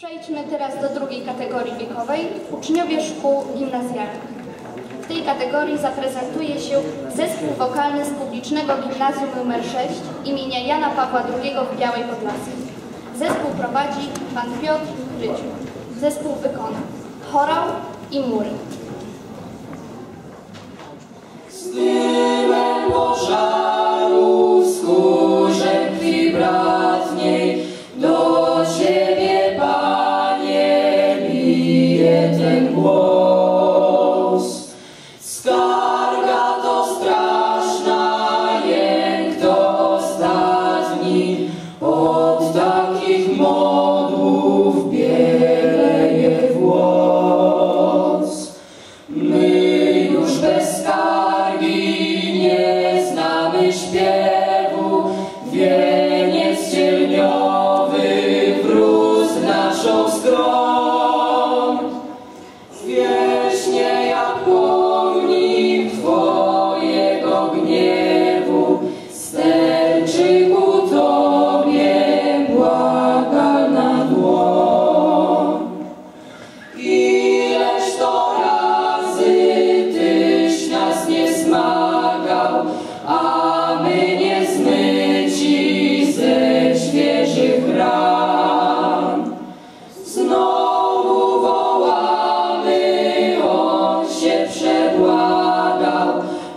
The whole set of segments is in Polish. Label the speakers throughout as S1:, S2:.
S1: Przejdźmy teraz do drugiej kategorii wiekowej, uczniowie szkół gimnazjalnych. W tej kategorii zaprezentuje się zespół wokalny z publicznego gimnazjum nr 6 imienia Jana Pawła II w Białej Podlaskiej. Zespół prowadzi pan Piotr Ryciu. Zespół wykona chorał i mury.
S2: bije ten głos. Skarga to straszna, jęk to ostatni, od takich modłów bieleje włos. My już bez skargi nie znamy śpiewu,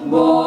S2: Boa.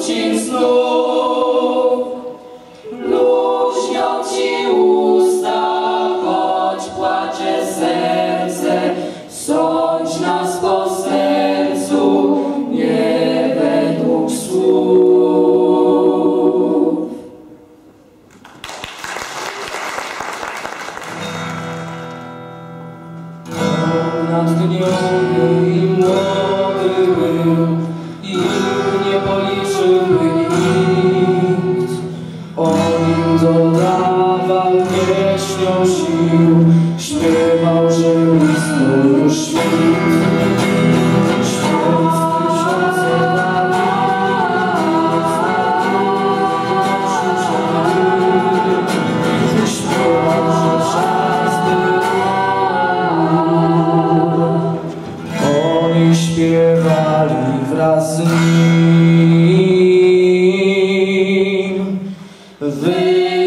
S2: krócim znów. Luźnią ci usta, choć płacze serce, sądź nas po sercu, nie według słów. Ponad dniu They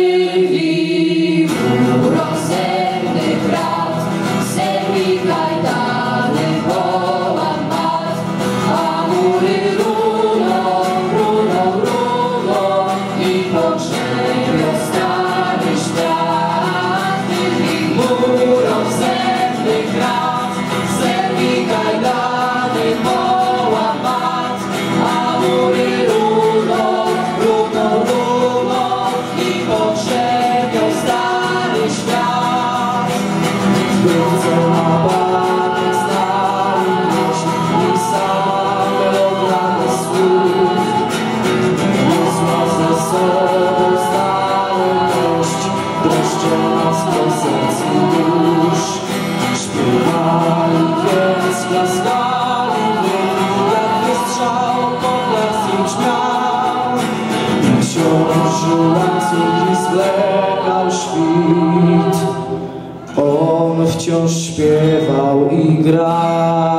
S2: Krążył łańcuch i zlekał świt. On wciąż śpiewał i
S3: grał